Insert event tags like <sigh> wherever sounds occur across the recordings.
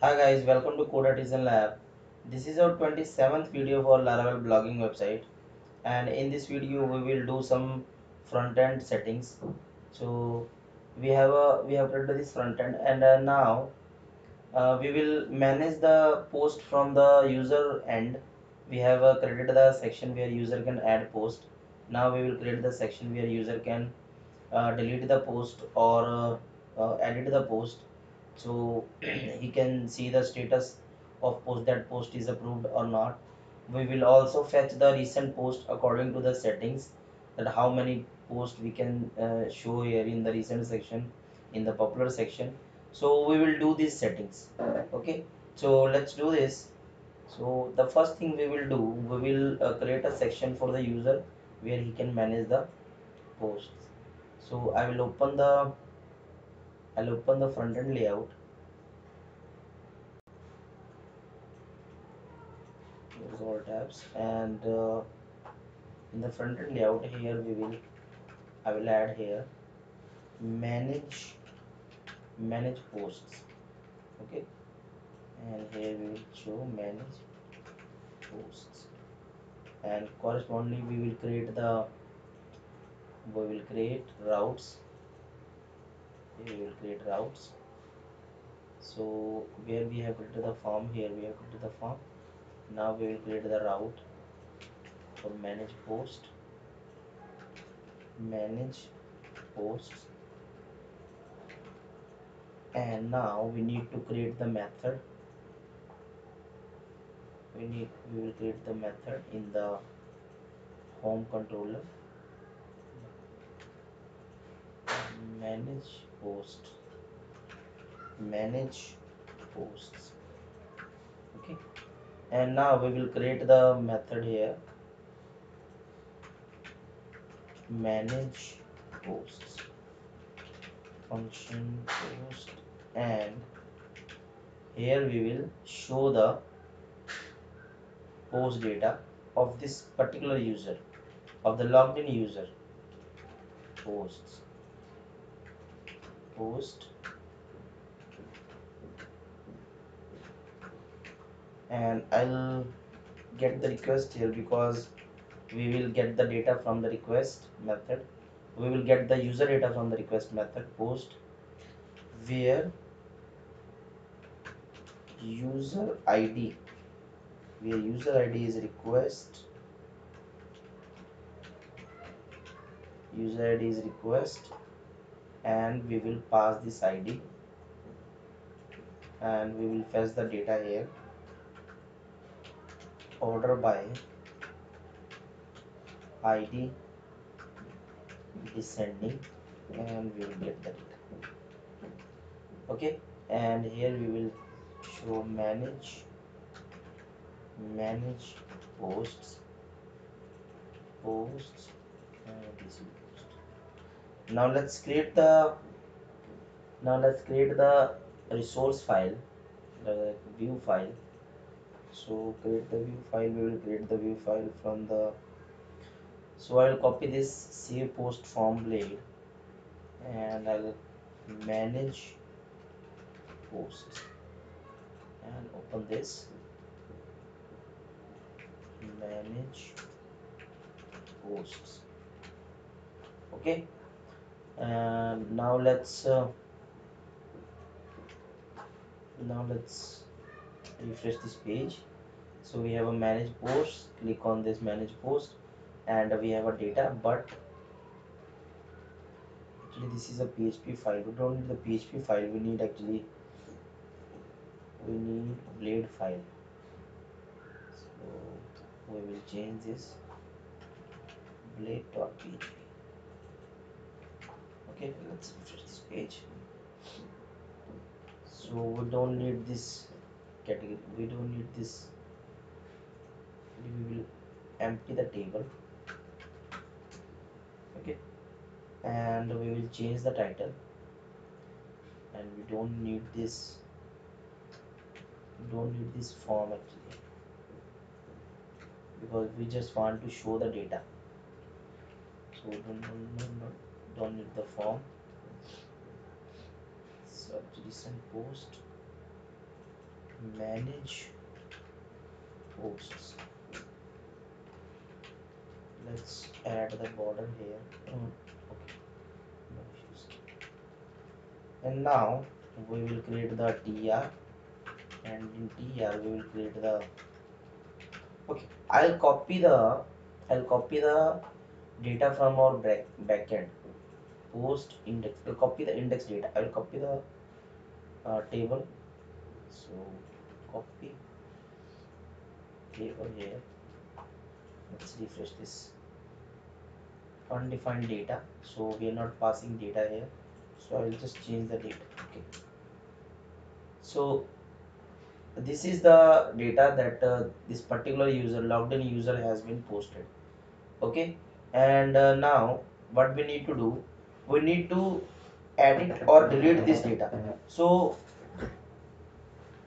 Hi guys, welcome to Code Artisan Lab. This is our 27th video for Laravel blogging website and in this video we will do some front end settings. So we have a we have created this front end and uh, now uh, we will manage the post from the user end. We have uh, created the section where user can add post. Now we will create the section where user can uh, delete the post or uh, uh, edit the post so <clears throat> he can see the status of post that post is approved or not. We will also fetch the recent post according to the settings that how many posts we can uh, show here in the recent section in the popular section. So we will do these settings okay? So let's do this. So the first thing we will do we will uh, create a section for the user where he can manage the posts. So i will open the i'll open the front end layout close all tabs and uh, in the front end layout here we will i will add here manage manage posts. Okay? And here we will show manage posts. And correspondingly we will create the we will create routes. Here we will create routes. So where we have created the form here we have created the form now we will create the route for manage post. Manage posts and now we need to create the method. We need we will create the method in the home controller. Manage post. Manage posts. Okay and now we will create the method here. Manage posts function post and here we will show the post data of this particular user of the logged in user. Posts. Post and I'll get the request here because we will get the data from the request method. We will get the user data from the request method post where user id where user id is request user id is request and we will pass this id and we will fetch the data here order by id descending and we will get the data okay? And here we will show manage manage posts posts post now let's create the now let's create the resource file the view file so create the view file we will create the view file from the so I'll copy this save post form blade and I'll manage posts and open this. Manage posts okay? And now let's uh, now let's refresh this page so we have a manage post click on this manage post and we have a data but actually this is a php file. We don't need the php file. We need actually we need blade file. So we will change this blade.php okay let's refresh this page. So we don't need this category. We don't need this we will empty the table. Okay. And we will change the title. And we don't need this. Don't need this form actually. Because we just want to show the data. So don't, don't, don't, don't need the form. Search recent post. Manage posts let's add the border here. Mm, okay. No issues. And now we will create the tr and in tr we will create the okay i'll copy the i'll copy the data from our back backend. Post index i'll copy the index data. I'll copy the uh, table. So copy table here. Let's refresh this undefined data. So we are not passing data here. So I will just change the data. Okay. So this is the data that uh, this particular user logged in user has been posted. Okay. And uh, now what we need to do we need to edit or delete this data. So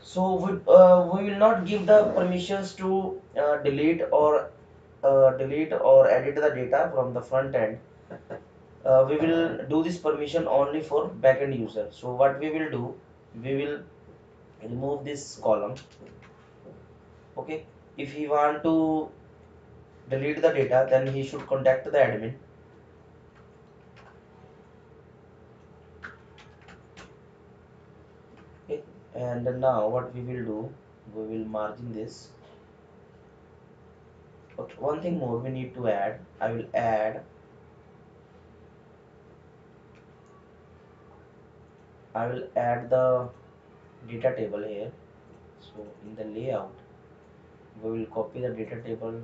so we, uh, we will not give the permissions to uh, delete or uh, delete or edit the data from the front end. Uh, we will do this permission only for backend user. So what we will do we will remove this column. Okay? If he want to delete the data then he should contact the admin. Okay? And now what we will do we will margin this okay one thing more we need to add i will add i will add the data table here. So in the layout we will copy the data table.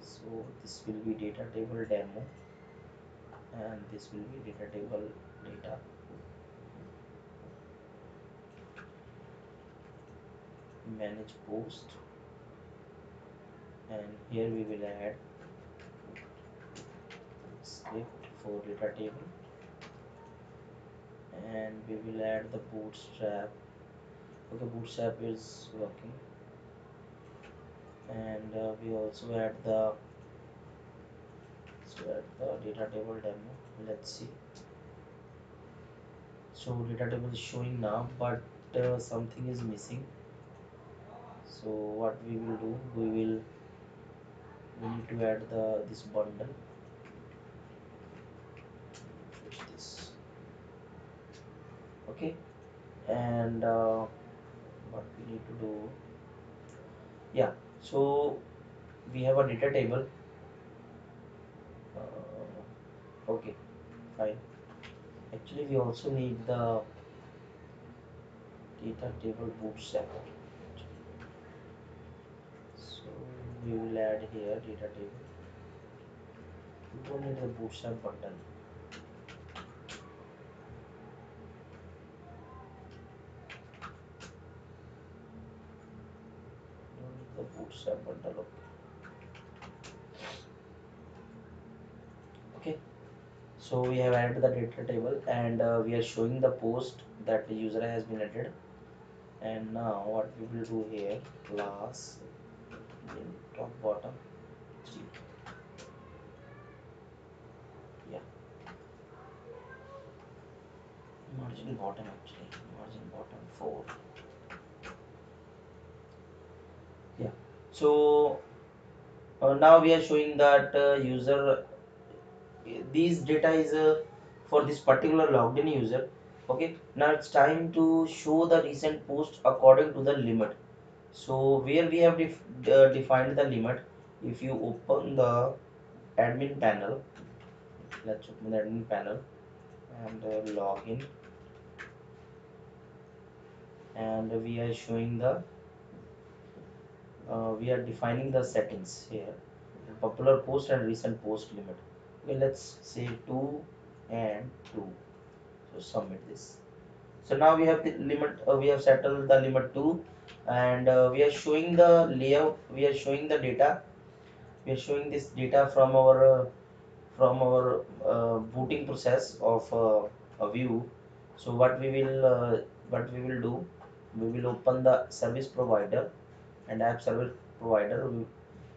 So this will be data table demo and this will be data table data. Manage post and here we will add script for data table. And we will add the bootstrap. Okay bootstrap is working. And uh, we also add the so add the data table demo. Let's see. So data table is showing now but uh, something is missing. So what we will do we will we need to add the this bundle. This. Okay. And uh, what we need to do. Yeah. So we have a data table. Uh, okay. Fine. Actually we also need the data table bootstrap so we will add here data table we don't need the bootstrap button. The bootstrap okay. So we have added the data table and uh, we are showing the post that the user has been added. And now what we will do here class in top bottom. Three. Yeah. Margin bottom actually. Margin bottom four. Yeah. So uh, now we are showing that uh, user these data is uh, for this particular logged in user. Okay. Now it's time to show the recent post according to the limit so where we have def uh, defined the limit if you open the admin panel let's open the admin panel and uh, login and we are showing the uh, we are defining the settings here. Popular post and recent post limit. Okay let's say 2 and 2 so submit this. So now we have the limit uh, we have settled the limit 2 and uh, we are showing the layout we are showing the data. We are showing this data from our uh, from our uh, booting process of uh, a view. So what we will uh, what we will do we will open the service provider and app service provider.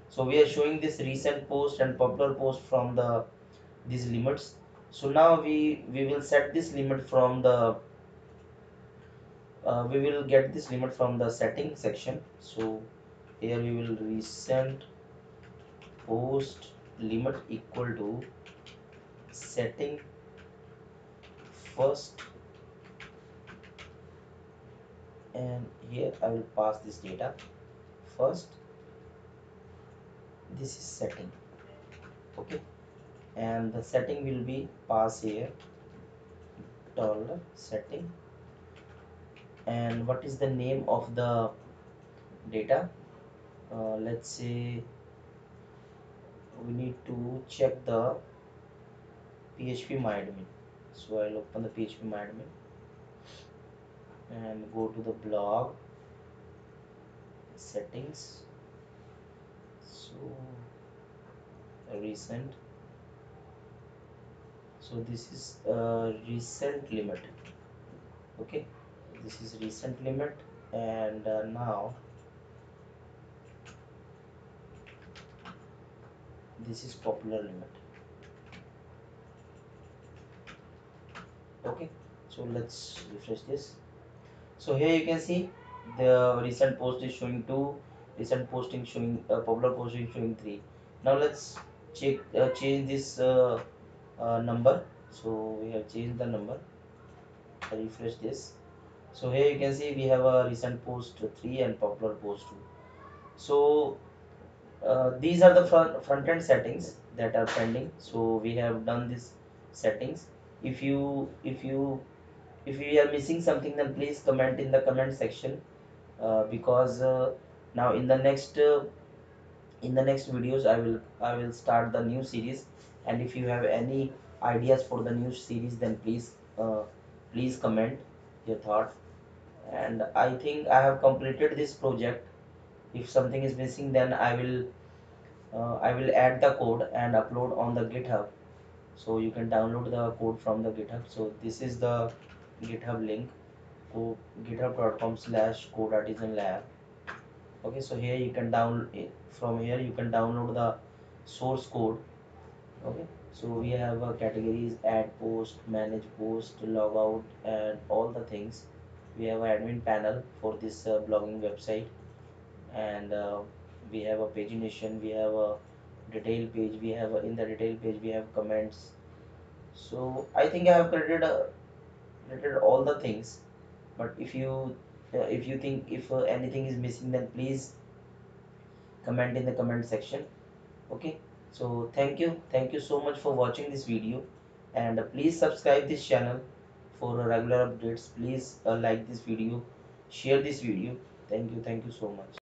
So we are showing this recent post and popular post from the these limits. So now we we will set this limit from the uh, we will get this limit from the setting section. So here we will recent post limit equal to setting first. And here I will pass this data. First this is setting. Okay. And the setting will be pass here dollar setting and what is the name of the data? Uh, let's say we need to check the PHP MyAdmin so I'll open the PHP MyAdmin and go to the blog settings. So recent. So this is a recent limit. Okay this is recent limit and uh, now this is popular limit. Okay so let's refresh this. So here you can see the recent post is showing two recent posting showing uh, popular posting showing three. Now let's check uh, change this uh, uh, number. So we have changed the number. I refresh this so here you can see we have a recent post 3 and popular post 2 so uh, these are the front, front end settings that are pending. So we have done this settings. If you if you if you are missing something then please comment in the comment section uh, because uh, now in the next uh, in the next videos i will i will start the new series. And if you have any ideas for the new series then please uh, please comment your thought and i think i have completed this project. If something is missing then i will uh, i will add the code and upload on the github. So you can download the code from the github. So this is the github link. To github.com slash code artisan lab okay so here you can download from here you can download the source code. Okay so we have uh, categories add post manage post logout and all the things we have an admin panel for this uh, blogging website. And uh, we have a pagination we have a detail page we have a, in the detail page we have comments. So i think i have created created all the things. But if you uh, if you think if uh, anything is missing then please comment in the comment section. Okay? So thank you. Thank you so much for watching this video. And uh, please subscribe this channel for regular updates please uh, like this video share this video. Thank you thank you so much